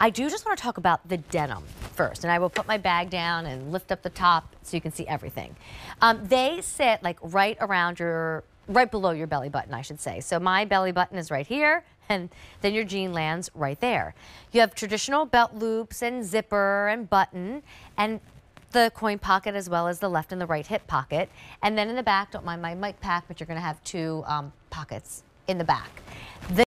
I do just want to talk about the denim first, and I will put my bag down and lift up the top so you can see everything. Um, they sit like right around your, right below your belly button, I should say. So my belly button is right here, and then your jean lands right there. You have traditional belt loops and zipper and button, and the coin pocket as well as the left and the right hip pocket. And then in the back, don't mind my mic pack, but you're going to have two um, pockets in the back. The